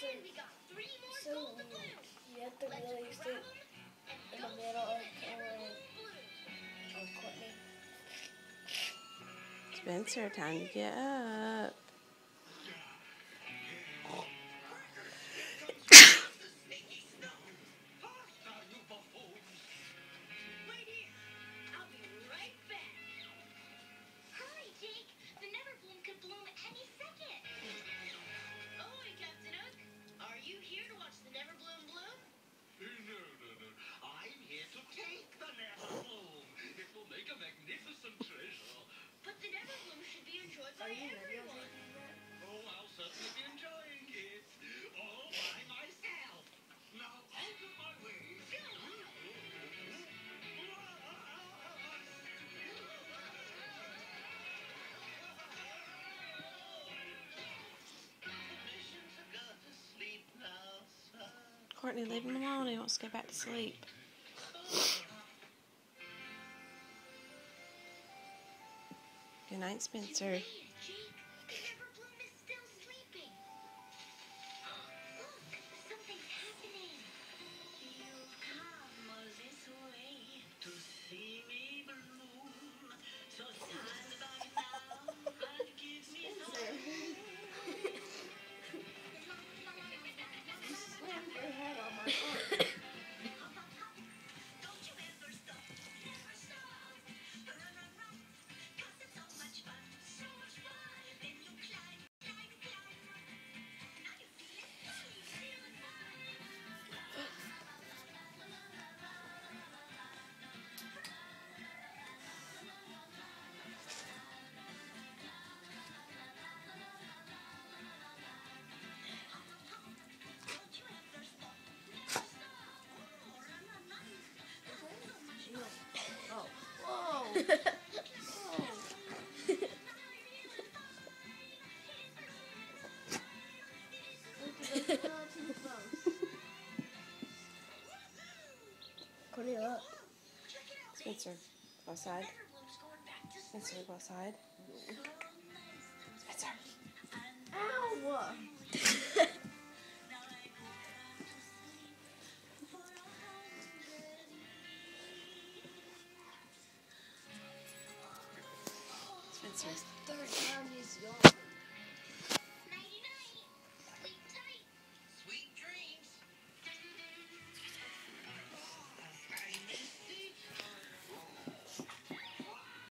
so, so. You have to really sit in the middle of the oh, Courtney. Spencer, time to get up. Courtney, leave him alone. He wants to go back to sleep. Good night, Spencer. Spencer, go outside. Spencer, go outside. Spencer. Ow! Spencer. Third time is gone.